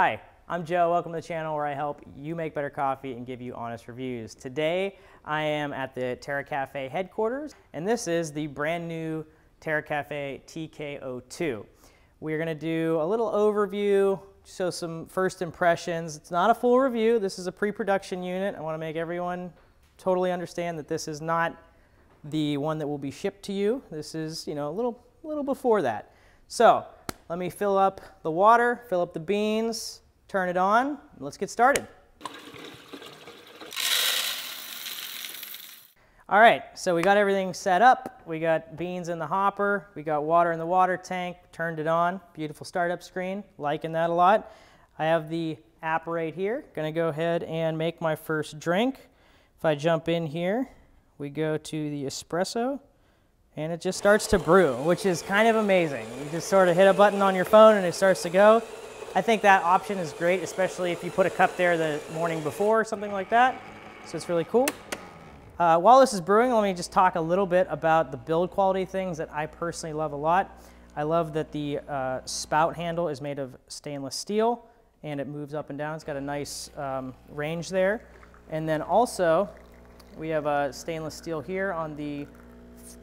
Hi, I'm Joe. Welcome to the channel where I help you make better coffee and give you honest reviews. Today, I am at the Terra Kaffe headquarters, and this is the brand new Terra Kaffe TK02. We're gonna do a little overview, show some first impressions. It's not a full review. This is a pre-production unit. I wanna make everyone totally understand that this is not the one that will be shipped to you. This is, you know, a little, little before that. So let me fill up the water, fill up the beans, turn it on, let's get started. All right, so we got everything set up. We got beans in the hopper. We got water in the water tank, turned it on. Beautiful startup screen, liking that a lot. I have the app right here. Gonna go ahead and make my first drink. If I jump in here, we go to the espresso and it just starts to brew, which is kind of amazing. You just sort of hit a button on your phone and it starts to go. I think that option is great, especially if you put a cup there the morning before or something like that. So it's really cool. Uh, while this is brewing, let me just talk a little bit about the build quality things that I personally love a lot. I love that the uh, spout handle is made of stainless steel and it moves up and down. It's got a nice um, range there. And then also, we have a stainless steel here on the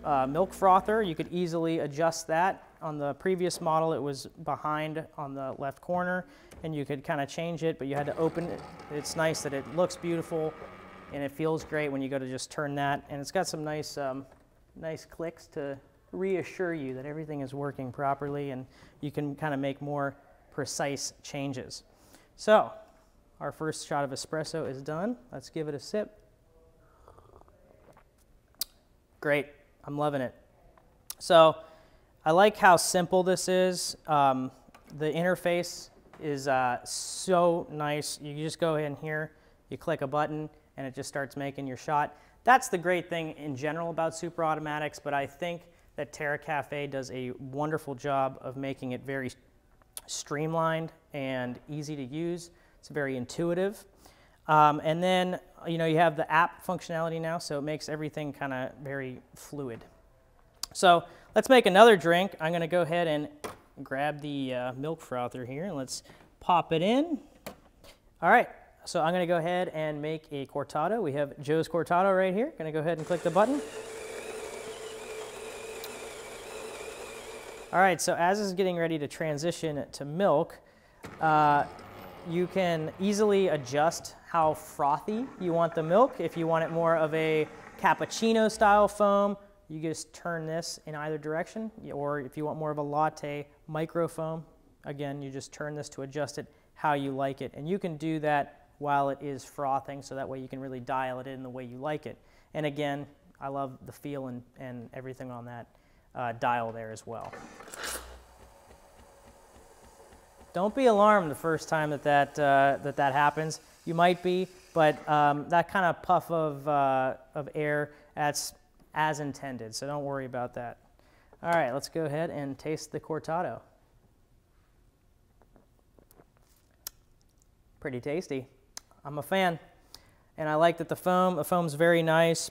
uh, milk frother. You could easily adjust that. On the previous model, it was behind on the left corner, and you could kind of change it, but you had to open it. It's nice that it looks beautiful, and it feels great when you go to just turn that. And it's got some nice, um, nice clicks to reassure you that everything is working properly, and you can kind of make more precise changes. So, our first shot of espresso is done. Let's give it a sip. Great. I'm loving it. So I like how simple this is. Um, the interface is uh, so nice. You just go in here, you click a button, and it just starts making your shot. That's the great thing in general about super automatics, but I think that Terra Kaffe does a wonderful job of making it very streamlined and easy to use. It's very intuitive. Um, and then, you know, you have the app functionality now, so it makes everything kind of very fluid. So let's make another drink. I'm going to go ahead and grab the uh, milk frother here, and let's pop it in. All right, so I'm going to go ahead and make a cortado. We have Joe's cortado right here. Going to go ahead and click the button. All right, so as is getting ready to transition to milk, uh, you can easily adjust how frothy you want the milk. If you want it more of a cappuccino style foam, you just turn this in either direction. Or if you want more of a latte micro foam, again, you just turn this to adjust it how you like it. And you can do that while it is frothing, so that way you can really dial it in the way you like it. And again, I love the feel and, and everything on that uh, dial there as well. Don't be alarmed the first time that that, uh, that, that happens. You might be, but um, that kind of puff of, uh, of air, that's as intended, so don't worry about that. All right, let's go ahead and taste the cortado. Pretty tasty. I'm a fan. And I like that the foam, the foam's very nice.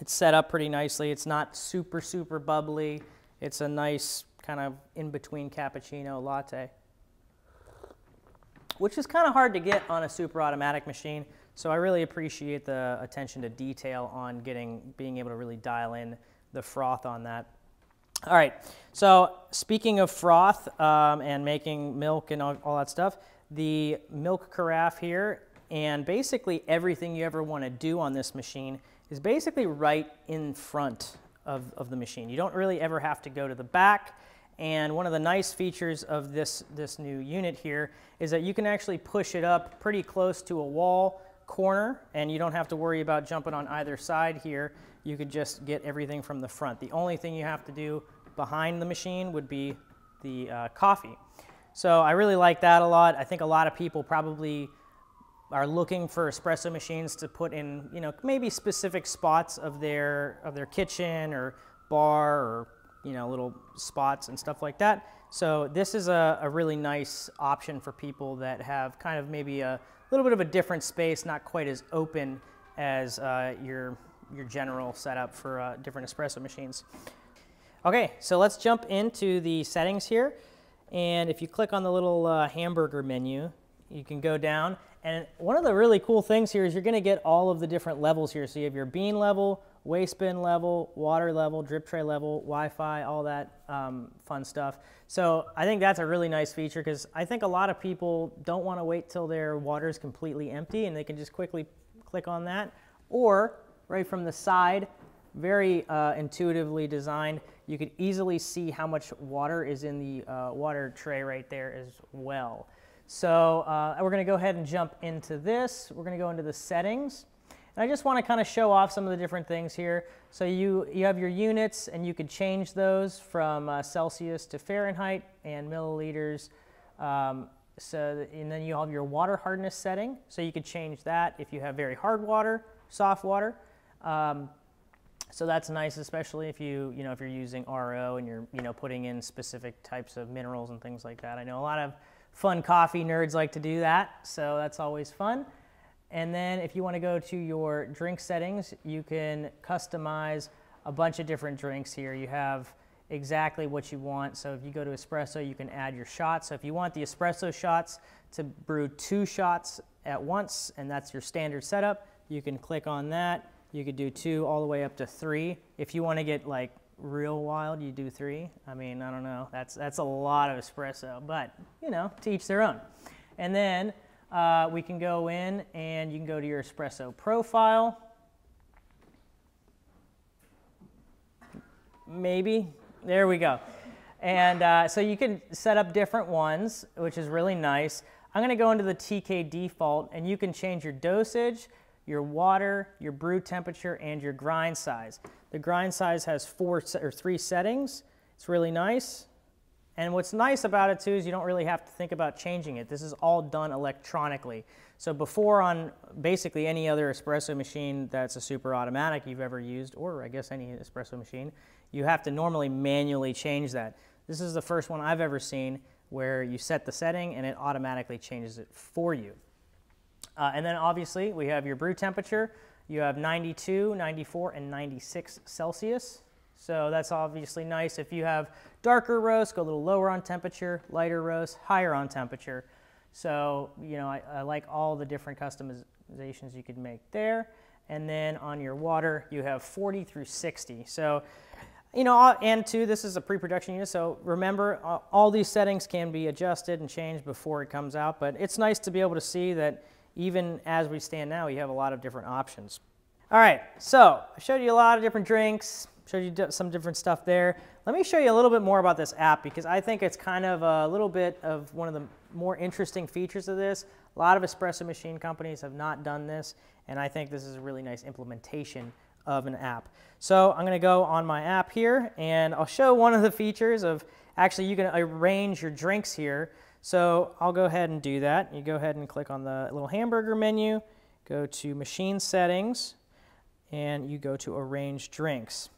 It's set up pretty nicely. It's not super, super bubbly. It's a nice kind of in-between cappuccino latte which is kind of hard to get on a super automatic machine. So I really appreciate the attention to detail on getting, being able to really dial in the froth on that. All right, so speaking of froth um, and making milk and all, all that stuff, the milk carafe here and basically everything you ever want to do on this machine is basically right in front of, of the machine. You don't really ever have to go to the back. And one of the nice features of this, this new unit here is that you can actually push it up pretty close to a wall corner and you don't have to worry about jumping on either side here. You could just get everything from the front. The only thing you have to do behind the machine would be the uh, coffee. So I really like that a lot. I think a lot of people probably are looking for espresso machines to put in, you know, maybe specific spots of their, of their kitchen or bar or you know, little spots and stuff like that. So this is a, a, really nice option for people that have kind of maybe a little bit of a different space, not quite as open as uh, your, your general setup for uh, different espresso machines. Okay, so let's jump into the settings here. And if you click on the little uh, hamburger menu, you can go down. And one of the really cool things here is you're going to get all of the different levels here. So you have your bean level, waste bin level, water level, drip tray level, Wi-Fi, all that um, fun stuff. So I think that's a really nice feature because I think a lot of people don't want to wait till their water is completely empty and they can just quickly click on that. Or right from the side, very uh, intuitively designed. You could easily see how much water is in the uh, water tray right there as well. So uh, we're going to go ahead and jump into this. We're going to go into the settings. And I just want to kind of show off some of the different things here. So you, you have your units and you could change those from uh, Celsius to Fahrenheit and milliliters. Um, so, and then you have your water hardness setting. So you could change that if you have very hard water, soft water. Um, so that's nice, especially if you, you know, if you're using RO and you're, you know, putting in specific types of minerals and things like that. I know a lot of fun coffee nerds like to do that, so that's always fun. And then if you want to go to your drink settings, you can customize a bunch of different drinks here. You have exactly what you want. So if you go to espresso, you can add your shots. So if you want the espresso shots to brew two shots at once, and that's your standard setup, you can click on that you could do two all the way up to three. If you want to get like real wild, you do three. I mean, I don't know. That's, that's a lot of espresso, but you know, to each their own. And then uh, we can go in and you can go to your espresso profile. Maybe. There we go. And uh, so you can set up different ones, which is really nice. I'm going to go into the TK default, and you can change your dosage, your water, your brew temperature, and your grind size. The grind size has four or three settings. It's really nice. And what's nice about it too is you don't really have to think about changing it. This is all done electronically. So before on basically any other espresso machine that's a super automatic you've ever used, or I guess any espresso machine, you have to normally manually change that. This is the first one I've ever seen where you set the setting and it automatically changes it for you. Uh, and then obviously we have your brew temperature. You have 92, 94, and 96 Celsius. So that's obviously nice. If you have darker roast, go a little lower on temperature, lighter roast, higher on temperature. So, you know, I, I like all the different customizations you could make there. And then on your water, you have 40 through 60. So, you know, uh, and two, this is a pre-production unit, so remember, uh, all these settings can be adjusted and changed before it comes out, but it's nice to be able to see that even as we stand now, you have a lot of different options. All right, so I showed you a lot of different drinks, showed you some different stuff there. Let me show you a little bit more about this app because I think it's kind of a little bit of one of the more interesting features of this. A lot of espresso machine companies have not done this, and I think this is a really nice implementation of an app. So I'm going to go on my app here, and I'll show one of the features of actually you can arrange your drinks here. So I'll go ahead and do that. You go ahead and click on the little hamburger menu, go to machine settings, and you go to arrange drinks.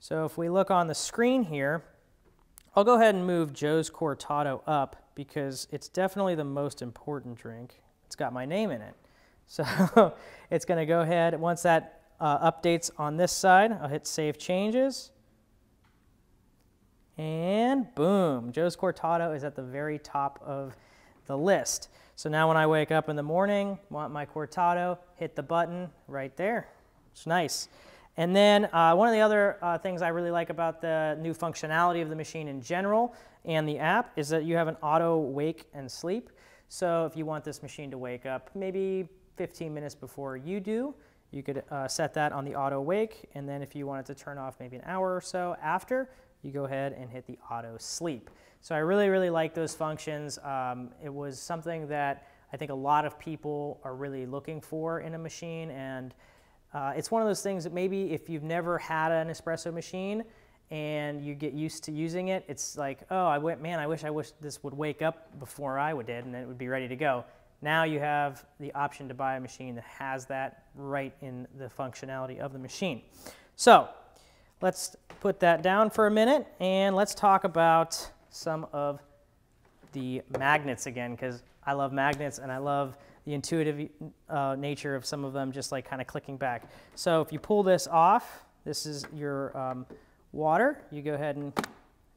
So if we look on the screen here, I'll go ahead and move Joe's Cortado up because it's definitely the most important drink. It's got my name in it. So it's going to go ahead, once that uh, updates on this side, I'll hit Save Changes. And boom, Joe's Cortado is at the very top of the list. So now when I wake up in the morning, want my Cortado, hit the button right there. It's nice. And then uh, one of the other uh, things I really like about the new functionality of the machine in general and the app is that you have an auto wake and sleep. So if you want this machine to wake up maybe 15 minutes before you do, you could uh, set that on the auto wake. And then if you wanted to turn off maybe an hour or so after, you go ahead and hit the auto sleep. So I really, really like those functions. Um, it was something that I think a lot of people are really looking for in a machine. And uh, it's one of those things that maybe if you've never had an espresso machine and you get used to using it, it's like, oh, I went, man, I wish I wish this would wake up before I would did and then it would be ready to go. Now you have the option to buy a machine that has that right in the functionality of the machine. So let's put that down for a minute and let's talk about some of the magnets again because I love magnets and I love the intuitive uh, nature of some of them just like kind of clicking back. So if you pull this off, this is your um, water. You go ahead and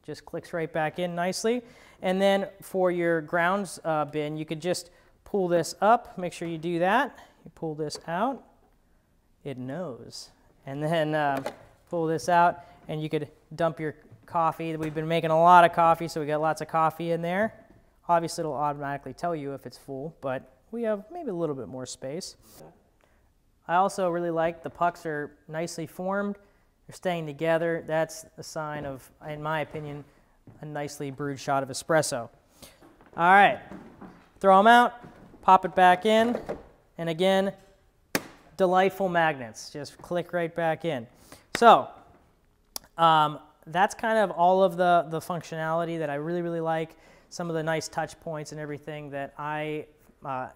just clicks right back in nicely. And then for your grounds uh, bin, you could just pull this up. Make sure you do that. You pull this out. It knows. And then um, pull this out, and you could dump your coffee. We've been making a lot of coffee, so we got lots of coffee in there. Obviously, it'll automatically tell you if it's full, but we have maybe a little bit more space. I also really like the pucks are nicely formed. They're staying together. That's a sign of, in my opinion, a nicely brewed shot of espresso. All right, throw them out, pop it back in, and again, delightful magnets. Just click right back in. So um, that's kind of all of the, the functionality that I really, really like. Some of the nice touch points and everything that I uh,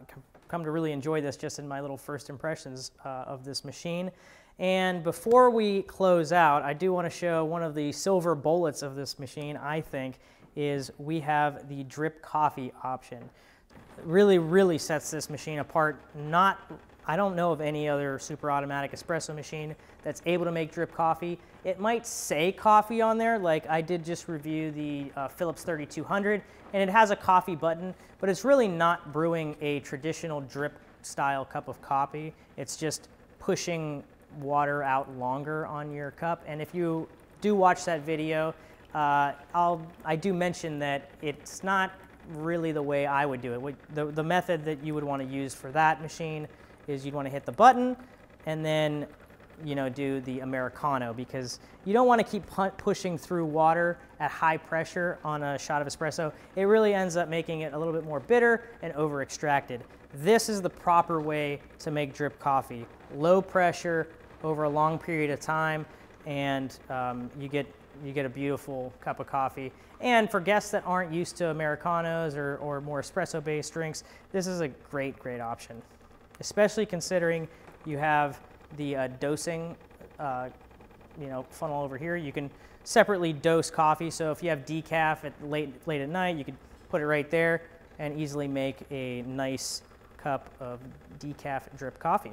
come to really enjoy this just in my little first impressions uh, of this machine. And before we close out, I do want to show one of the silver bullets of this machine, I think, is we have the drip coffee option. It really, really sets this machine apart. Not, I don't know of any other super automatic espresso machine that's able to make drip coffee. It might say coffee on there, like I did just review the uh, Philips 3200, and it has a coffee button, but it's really not brewing a traditional drip style cup of coffee. It's just pushing water out longer on your cup. And if you do watch that video, uh, I'll, I do mention that it's not really the way I would do it. The, the method that you would want to use for that machine is you'd want to hit the button and then you know, do the Americano because you don't want to keep pushing through water at high pressure on a shot of espresso. It really ends up making it a little bit more bitter and over extracted. This is the proper way to make drip coffee. Low pressure, over a long period of time, and um, you get you get a beautiful cup of coffee. And for guests that aren't used to Americanos or, or more espresso-based drinks, this is a great, great option, especially considering you have the uh, dosing uh, you know, funnel over here. You can separately dose coffee. So if you have decaf at late, late at night, you could put it right there and easily make a nice cup of decaf drip coffee.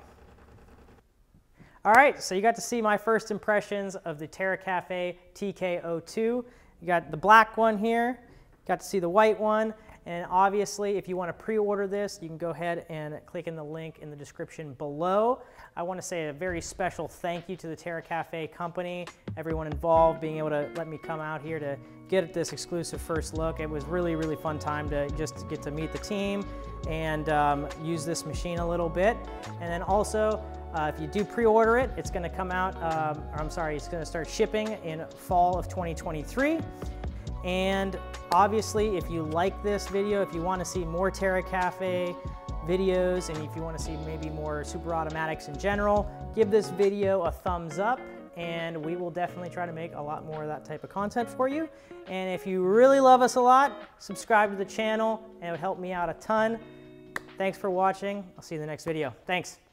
All right, so you got to see my first impressions of the Terra Kaffe TK02. You got the black one here, got to see the white one, and obviously if you want to pre-order this, you can go ahead and click in the link in the description below. I want to say a very special thank you to the Terra Kaffe company, everyone involved, being able to let me come out here to get this exclusive first look. It was really, really fun time to just get to meet the team and um, use this machine a little bit. And then also, uh, if you do pre-order it, it's going to come out, um, or I'm sorry, it's going to start shipping in fall of 2023. And obviously, if you like this video, if you want to see more Terra Kaffe videos, and if you want to see maybe more super automatics in general, give this video a thumbs up and we will definitely try to make a lot more of that type of content for you. And if you really love us a lot, subscribe to the channel and it would help me out a ton. Thanks for watching. I'll see you in the next video. Thanks.